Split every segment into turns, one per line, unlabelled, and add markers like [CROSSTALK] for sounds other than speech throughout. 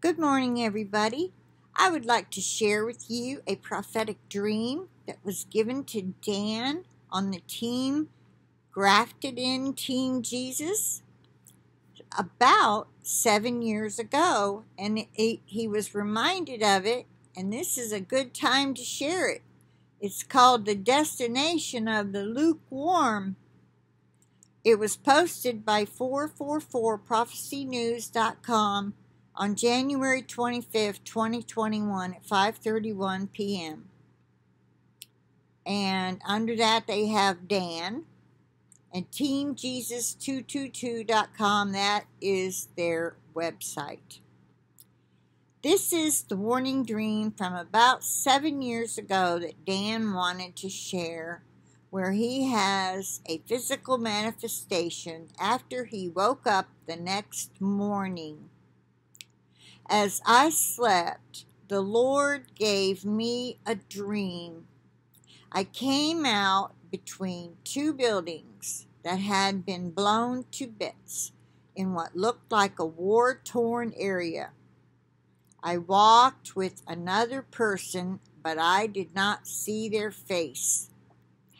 Good morning, everybody. I would like to share with you a prophetic dream that was given to Dan on the team Grafted in Team Jesus about seven years ago, and it, he was reminded of it, and this is a good time to share it. It's called The Destination of the Lukewarm. It was posted by 444prophecynews.com on January 25th, 2021 at 5:31 p.m. And under that they have Dan and teamjesus222.com that is their website. This is the warning dream from about 7 years ago that Dan wanted to share where he has a physical manifestation after he woke up the next morning as I slept, the Lord gave me a dream. I came out between two buildings that had been blown to bits in what looked like a war torn area. I walked with another person, but I did not see their face.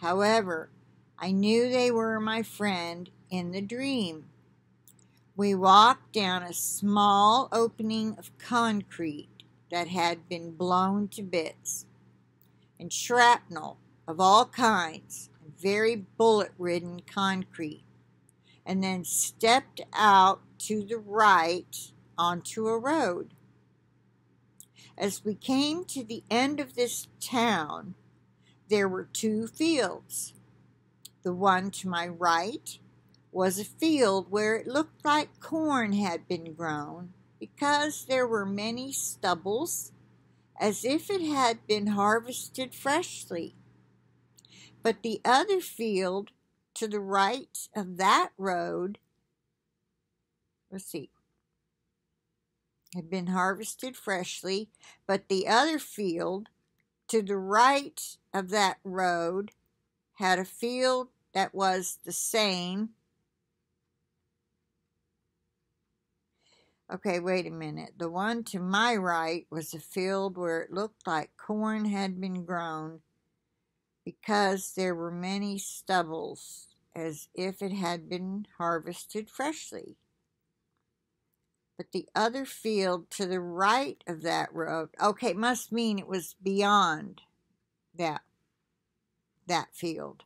However, I knew they were my friend in the dream. We walked down a small opening of concrete that had been blown to bits, and shrapnel of all kinds, very bullet ridden concrete, and then stepped out to the right onto a road. As we came to the end of this town, there were two fields. The one to my right was a field where it looked like corn had been grown because there were many stubbles as if it had been harvested freshly. But the other field to the right of that road, let's see, had been harvested freshly, but the other field to the right of that road had a field that was the same Okay, wait a minute. The one to my right was a field where it looked like corn had been grown because there were many stubbles as if it had been harvested freshly. But the other field to the right of that road, okay, must mean it was beyond that that field.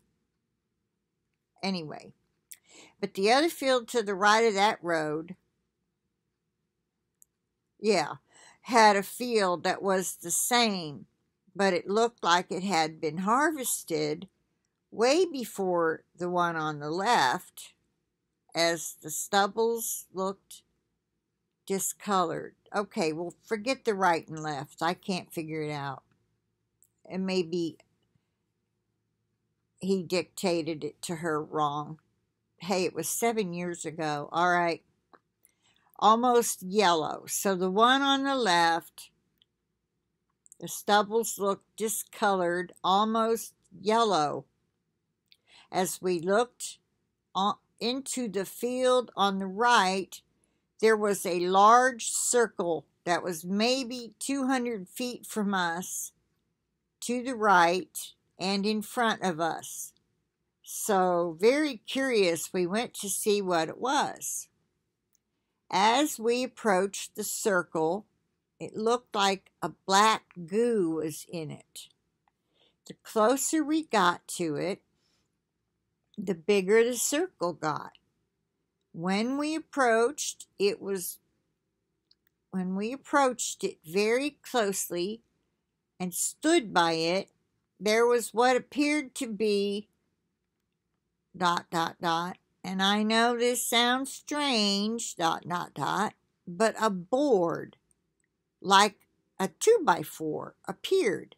Anyway, but the other field to the right of that road yeah, had a field that was the same, but it looked like it had been harvested way before the one on the left, as the stubbles looked discolored. Okay, well, forget the right and left. I can't figure it out. And maybe he dictated it to her wrong. Hey, it was seven years ago. All right almost yellow. So the one on the left, the stubbles look discolored, almost yellow. As we looked into the field on the right, there was a large circle that was maybe 200 feet from us to the right and in front of us. So, very curious, we went to see what it was. As we approached the circle, it looked like a black goo was in it. The closer we got to it, the bigger the circle got. When we approached, it was when we approached it very closely and stood by it, there was what appeared to be dot dot dot and I know this sounds strange, dot, dot, dot, but a board, like a two by four, appeared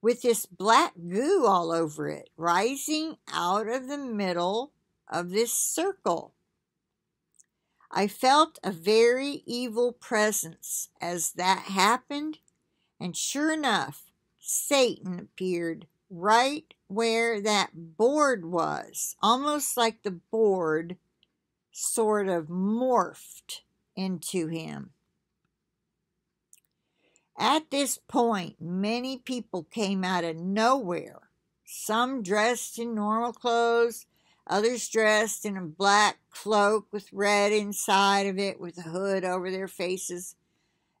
with this black goo all over it, rising out of the middle of this circle. I felt a very evil presence as that happened, and sure enough, Satan appeared right where that board was, almost like the board sort of morphed into him. At this point, many people came out of nowhere, some dressed in normal clothes, others dressed in a black cloak with red inside of it with a hood over their faces.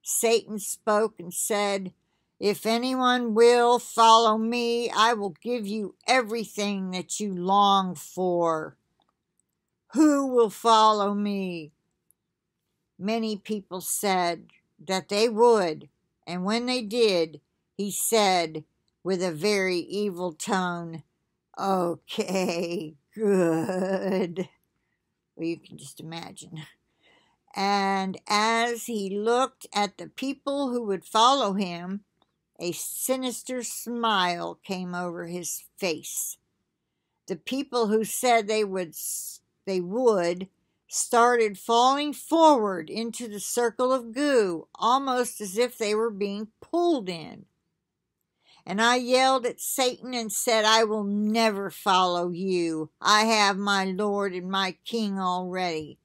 Satan spoke and said, If anyone will follow me, I will give you everything that you long for. Who will follow me? Many people said that they would, and when they did, he said with a very evil tone, Okay, [LAUGHS] good. Well, you can just imagine. And as he looked at the people who would follow him, a sinister smile came over his face. The people who said they would they would started falling forward into the circle of goo, almost as if they were being pulled in. And I yelled at Satan and said, I will never follow you. I have my Lord and my King already.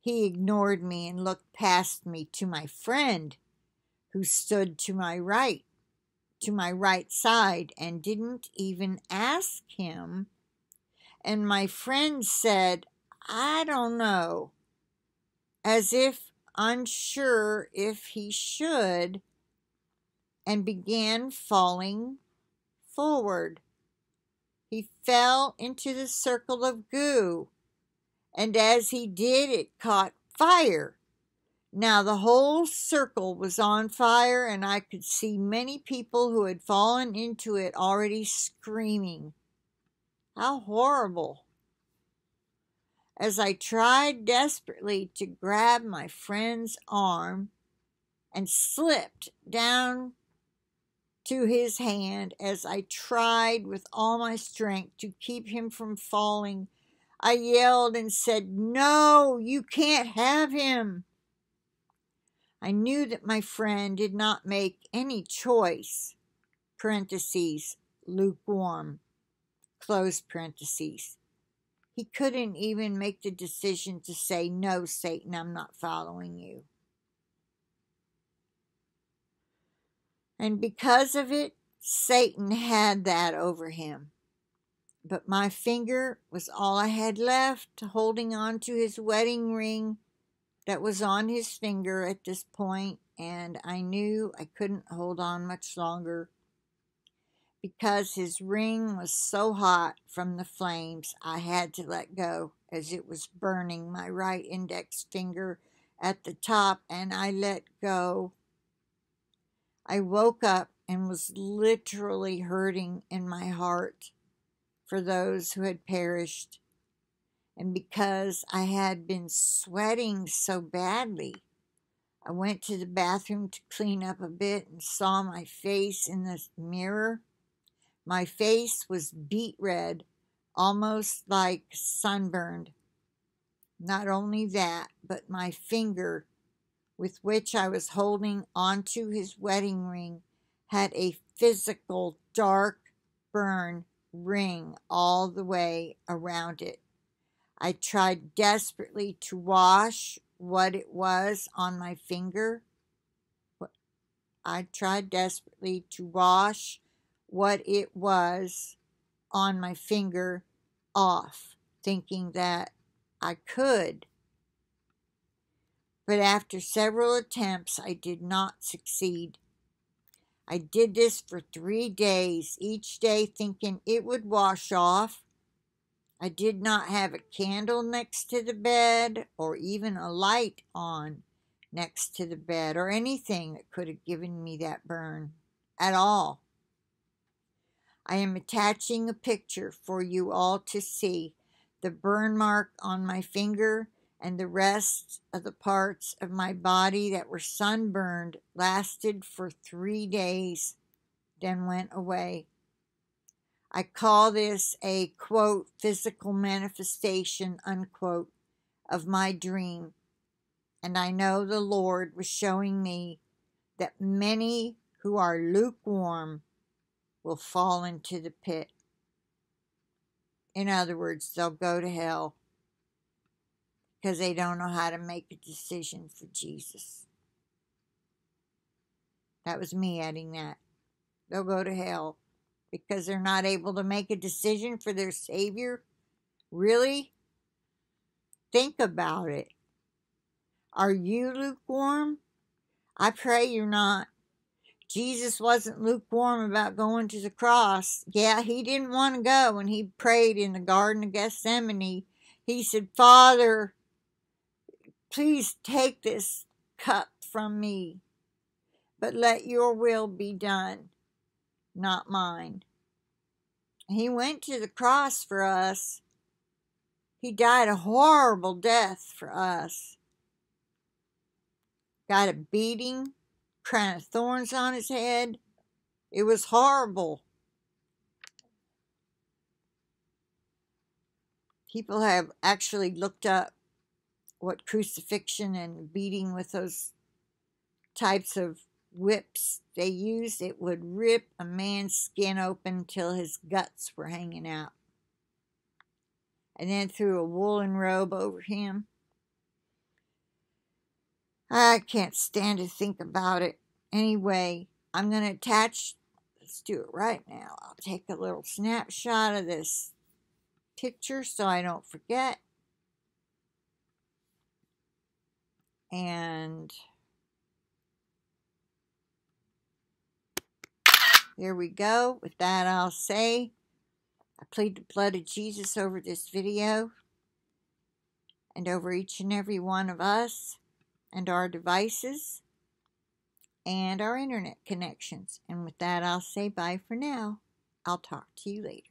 He ignored me and looked past me to my friend, who stood to my right, to my right side, and didn't even ask him. And my friend said, I don't know, as if unsure if he should, and began falling forward. He fell into the circle of goo, and as he did, it caught fire. Now the whole circle was on fire, and I could see many people who had fallen into it already screaming. How horrible! as I tried desperately to grab my friend's arm and slipped down to his hand as I tried with all my strength to keep him from falling. I yelled and said, No, you can't have him. I knew that my friend did not make any choice, parentheses, lukewarm, close parentheses. He couldn't even make the decision to say, No, Satan, I'm not following you. And because of it, Satan had that over him. But my finger was all I had left, holding on to his wedding ring that was on his finger at this point, and I knew I couldn't hold on much longer. Because his ring was so hot from the flames, I had to let go as it was burning my right index finger at the top, and I let go. I woke up and was literally hurting in my heart for those who had perished. And because I had been sweating so badly, I went to the bathroom to clean up a bit and saw my face in the mirror my face was beet red, almost like sunburned. Not only that, but my finger, with which I was holding onto his wedding ring, had a physical dark burn ring all the way around it. I tried desperately to wash what it was on my finger. I tried desperately to wash what it was on my finger off, thinking that I could. But after several attempts, I did not succeed. I did this for three days, each day thinking it would wash off. I did not have a candle next to the bed or even a light on next to the bed or anything that could have given me that burn at all. I am attaching a picture for you all to see. The burn mark on my finger and the rest of the parts of my body that were sunburned lasted for three days, then went away. I call this a quote physical manifestation unquote of my dream. And I know the Lord was showing me that many who are lukewarm will fall into the pit. In other words, they'll go to hell because they don't know how to make a decision for Jesus. That was me adding that. They'll go to hell because they're not able to make a decision for their Savior. Really? Think about it. Are you lukewarm? I pray you're not. Jesus wasn't lukewarm about going to the cross. Yeah, he didn't want to go when he prayed in the Garden of Gethsemane. He said, Father, please take this cup from me, but let your will be done, not mine. He went to the cross for us. He died a horrible death for us. Got a beating crown of thorns on his head. It was horrible. People have actually looked up what crucifixion and beating with those types of whips they used. It would rip a man's skin open till his guts were hanging out. And then threw a woolen robe over him I can't stand to think about it. Anyway, I'm going to attach, let's do it right now. I'll take a little snapshot of this picture so I don't forget. And there we go. With that, I'll say I plead the blood of Jesus over this video and over each and every one of us and our devices and our internet connections. And with that, I'll say bye for now. I'll talk to you later.